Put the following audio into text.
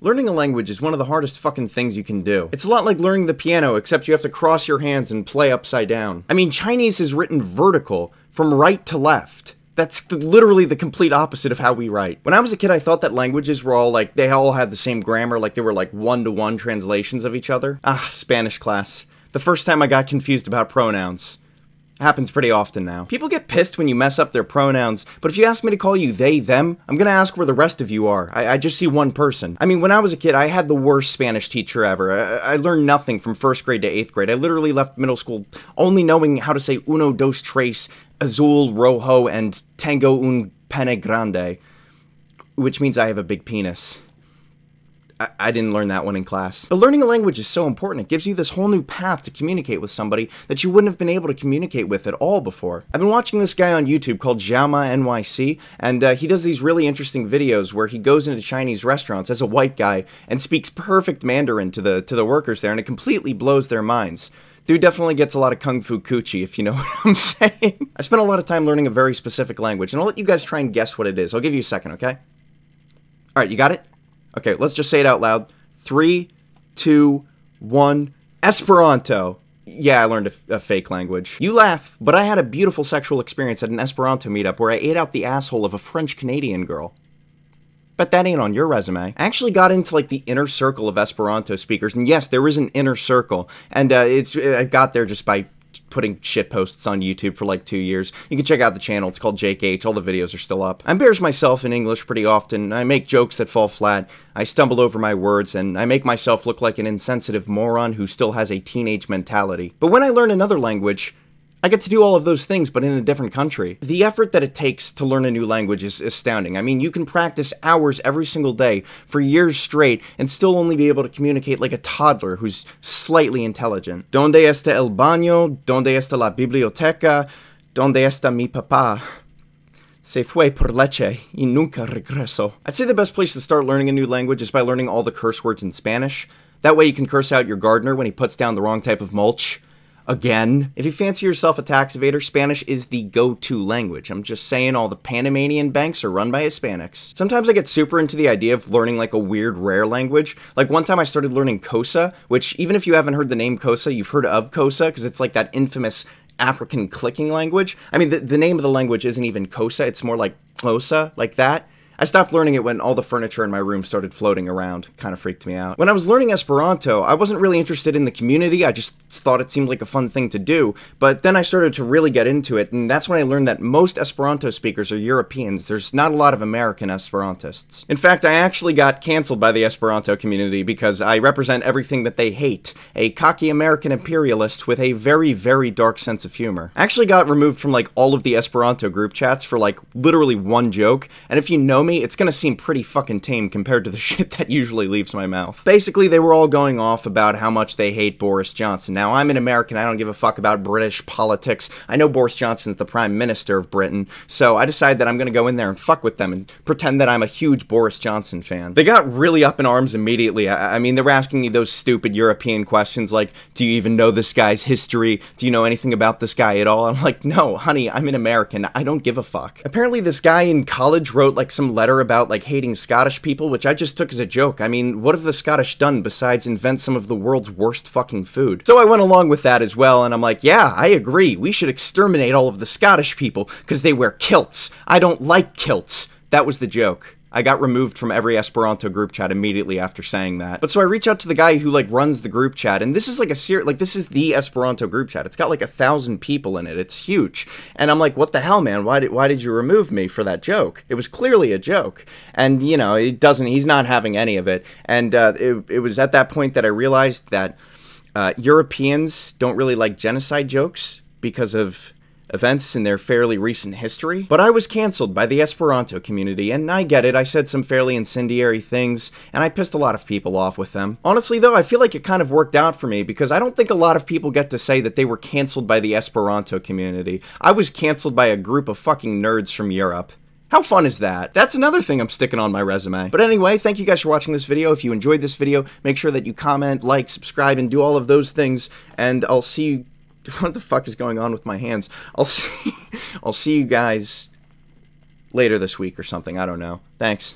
Learning a language is one of the hardest fucking things you can do. It's a lot like learning the piano, except you have to cross your hands and play upside down. I mean, Chinese is written vertical, from right to left. That's literally the complete opposite of how we write. When I was a kid, I thought that languages were all like, they all had the same grammar, like they were like one to one translations of each other. Ah, Spanish class. The first time I got confused about pronouns. Happens pretty often now. People get pissed when you mess up their pronouns, but if you ask me to call you they, them, I'm gonna ask where the rest of you are. I, I just see one person. I mean, when I was a kid, I had the worst Spanish teacher ever. I, I, learned nothing from first grade to eighth grade. I literally left middle school only knowing how to say uno, dos, tres, azul, rojo, and tango un pene grande, which means I have a big penis. I, didn't learn that one in class. But learning a language is so important. It gives you this whole new path to communicate with somebody that you wouldn't have been able to communicate with at all before. I've been watching this guy on YouTube called Xiaoma NYC, and uh, he does these really interesting videos where he goes into Chinese restaurants as a white guy and speaks perfect Mandarin to the to the workers there, and it completely blows their minds. Dude definitely gets a lot of kung fu coochie, if you know what I'm saying. I spent a lot of time learning a very specific language, and I'll let you guys try and guess what it is. I'll give you a second, okay? Alright, you got it? Okay, let's just say it out loud. Three, two, one. Esperanto. Yeah, I learned a, a, fake language. You laugh, but I had a beautiful sexual experience at an Esperanto meetup where I ate out the asshole of a French Canadian girl. But that ain't on your resume. I actually got into like the inner circle of Esperanto speakers, and yes, there is an inner circle, and uh, it's I got there just by putting shit posts on YouTube for like two years. You can check out the channel. It's called Jake H. All the videos are still up. I embarrass myself in English pretty often. I make jokes that fall flat. I stumble over my words, and I make myself look like an insensitive moron who still has a teenage mentality. But when I learn another language, I get to do all of those things, but in a different country. The effort that it takes to learn a new language is astounding. I mean, you can practice hours every single day for years straight and still only be able to communicate like a toddler who's slightly intelligent. Donde está el baño? Donde está la biblioteca? Donde está mi papá? Se fue por leche y nunca regresó. I'd say the best place to start learning a new language is by learning all the curse words in Spanish. That way you can curse out your gardener when he puts down the wrong type of mulch. Again, if you fancy yourself a tax evader, Spanish is the go-to language. I'm just saying all the Panamanian banks are run by Hispanics. Sometimes I get super into the idea of learning like a weird rare language. Like one time I started learning Xhosa, which even if you haven't heard the name Xhosa, you've heard of Xhosa because it's like that infamous African clicking language. I mean, the, the name of the language isn't even Xhosa, it's more like Xhosa, like that. I stopped learning it when all the furniture in my room started floating around. Kind of freaked me out. When I was learning Esperanto, I wasn't really interested in the community. I just thought it seemed like a fun thing to do. But then I started to really get into it, and that's when I learned that most Esperanto speakers are Europeans. There's not a lot of American Esperantists. In fact, I actually got canceled by the Esperanto community because I represent everything that they hate. A cocky American imperialist with a very, very dark sense of humor. I actually got removed from like all of the Esperanto group chats for like literally one joke, and if you know me, it's gonna seem pretty fucking tame compared to the shit that usually leaves my mouth. Basically, they were all going off about how much they hate Boris Johnson. Now, I'm an American, I don't give a fuck about British politics. I know Boris Johnson's the Prime Minister of Britain, so I decided that I'm gonna go in there and fuck with them and pretend that I'm a huge Boris Johnson fan. They got really up in arms immediately. I, I mean, they were asking me those stupid European questions like, do you even know this guy's history? Do you know anything about this guy at all? I'm like, no, honey, I'm an American. I don't give a fuck. Apparently, this guy in college wrote like some letter about like hating Scottish people, which I just took as a joke. I mean, what have the Scottish done besides invent some of the world's worst fucking food? So I went along with that as well, and I'm like, yeah, I agree. We should exterminate all of the Scottish people because they wear kilts. I don't like kilts. That was the joke. I got removed from every Esperanto group chat immediately after saying that. But so I reach out to the guy who like runs the group chat, and this is like a ser- like this is the Esperanto group chat. It's got like a thousand people in it. It's huge, and I'm like, what the hell, man? Why did why did you remove me for that joke? It was clearly a joke, and you know, it doesn't. He's not having any of it, and uh, it it was at that point that I realized that uh, Europeans don't really like genocide jokes because of events in their fairly recent history, but I was cancelled by the Esperanto community, and I get it, I said some fairly incendiary things, and I pissed a lot of people off with them. Honestly though, I feel like it kind of worked out for me, because I don't think a lot of people get to say that they were cancelled by the Esperanto community. I was cancelled by a group of fucking nerds from Europe. How fun is that? That's another thing I'm sticking on my resume. But anyway, thank you guys for watching this video. If you enjoyed this video, make sure that you comment, like, subscribe, and do all of those things, and I'll see you what the fuck is going on with my hands? I'll see I'll see you guys later this week or something. I don't know. Thanks.